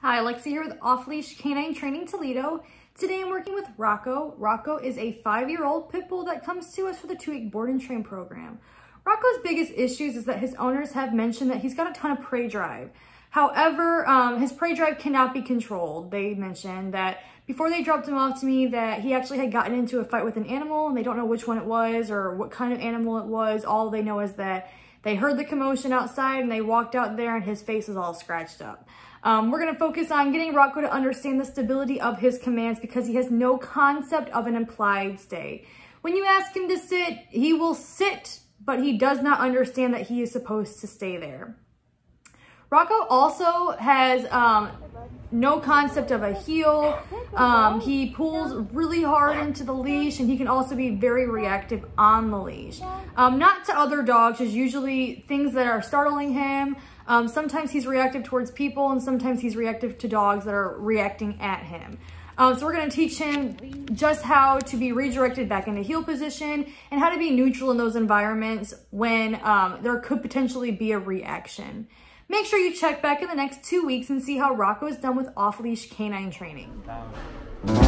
Hi, Alexi here with Off Leash K9 Training Toledo. Today I'm working with Roco. Roco is a five-year-old pit bull that comes to us for the two-week board and train program. Roco's biggest issues is that his owners have mentioned that he's got a ton of prey drive. However, um, his prey drive cannot be controlled. They mentioned that before they dropped him off to me that he actually had gotten into a fight with an animal and they don't know which one it was or what kind of animal it was. All they know is that they heard the commotion outside and they walked out there and his face was all scratched up. Um, we're going to focus on getting Roco to understand the stability of his commands because he has no concept of an implied stay. When you ask him to sit, he will sit, but he does not understand that he is supposed to stay there. Rocco also has um, no concept of a heel. Um, he pulls really hard into the leash and he can also be very reactive on the leash. Um, not to other dogs, just usually things that are startling him. Um, sometimes he's reactive towards people and sometimes he's reactive to dogs that are reacting at him. Um, so we're gonna teach him just how to be redirected back into heel position and how to be neutral in those environments when um, there could potentially be a reaction. Make sure you check back in the next two weeks and see how Roco is done with off-leash K9 training.